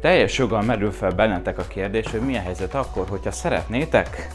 Teljes joggal merül fel bennetek a kérdés, hogy milyen helyzet akkor, hogyha szeretnétek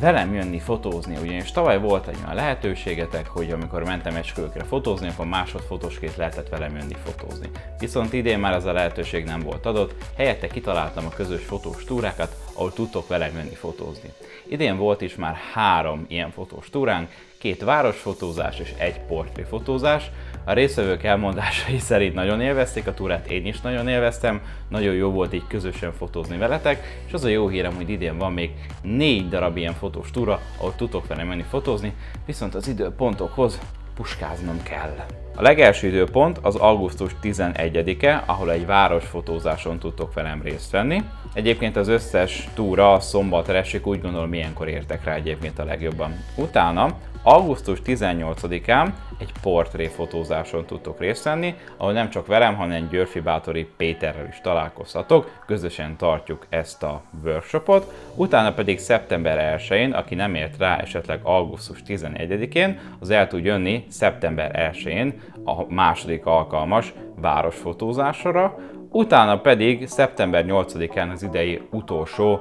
velem jönni fotózni, ugyanis tavaly volt egy olyan lehetőségetek, hogy amikor mentem esküvőkre fotózni, akkor másodfotosként lehetett velem jönni fotózni. Viszont idén már ez a lehetőség nem volt adott, helyette kitaláltam a közös fotós túrákat, ahol tudtok velem jönni fotózni. Idén volt is már három ilyen fotós túránk, két városfotózás és egy portréfotózás. A részvevők elmondásai szerint nagyon élvezték a túrát, én is nagyon élveztem, nagyon jó volt így közösen fotózni veletek, és az a jó hírem, hogy idén van még négy darab ilyen fotós túra, ahol tudtok velem menni fotózni, viszont az időpontokhoz puskáznom kell. A legelső időpont az augusztus 11-e, ahol egy városfotózáson tudtok velem részt venni. Egyébként az összes túra szombatra esik, úgy gondolom milyenkor értek rá egyébként a legjobban. Utána Augusztus 18-án egy portréfotózáson tudtok részt venni, ahol nem csak velem, hanem Györfi Bátori Péterrel is találkozhatok, közösen tartjuk ezt a workshopot, utána pedig szeptember 1-én, aki nem ért rá esetleg augusztus 11-én, az el tud jönni szeptember 1-én a második alkalmas városfotózásra, utána pedig szeptember 8-án az idei utolsó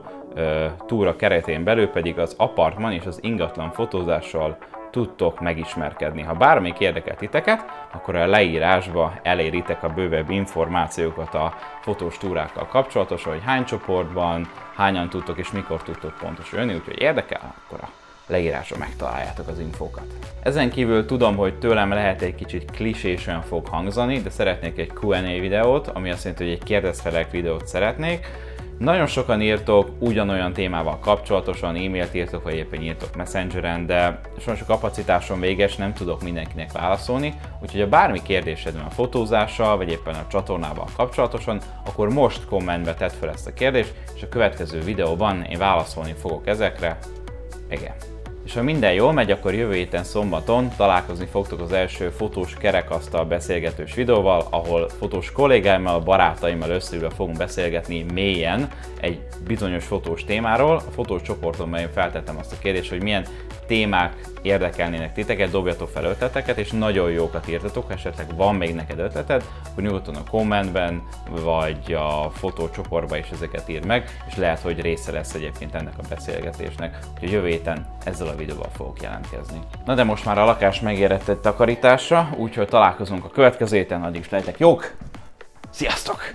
túra keretén belül pedig az apartman és az ingatlan fotózással tudtok megismerkedni. Ha bármelyik érdekel titeket, akkor a leírásba eléritek a bővebb információkat a fotós túrákkal kapcsolatosan, hogy hány csoportban, hányan tudtok és mikor tudtok pontosan jönni, úgyhogy érdekel, akkor a leírásra megtaláljátok az infókat. Ezen kívül tudom, hogy tőlem lehet egy kicsit klisésen fog hangzani, de szeretnék egy Q&A videót, ami azt jelenti, hogy egy kérdezfelek videót szeretnék, nagyon sokan írtok ugyanolyan témával kapcsolatosan, e-mailt írtok, vagy éppen írtok messengeren, de sajnos a kapacitásom véges, nem tudok mindenkinek válaszolni, úgyhogy ha bármi kérdésed van a fotózással, vagy éppen a csatornával kapcsolatosan, akkor most kommentbe tedd fel ezt a kérdést, és a következő videóban én válaszolni fogok ezekre. Igen. És ha minden jól megy, akkor jövő héten szombaton találkozni fogtok az első fotós kerekasztal beszélgetős videóval, ahol fotós kollégáimmal, barátaimmal összeülve fogunk beszélgetni mélyen egy bizonyos fotós témáról. A fotós csoportomban én feltettem azt a kérdést, hogy milyen témák érdekelnének titeket, dobjatok fel ötleteket, és nagyon jókat írtatok, ha esetleg van még neked ötleted, akkor nyugodtan a kommentben, vagy a fotócsoportban is ezeket írd meg, és lehet, hogy része lesz egyébként ennek a beszélgetésnek, hogy jövő héten ezzel a videóval fogok jelentkezni. Na de most már a lakás megérett egy takarításra, úgyhogy találkozunk a következő héten, addig is lejtek jók! Sziasztok!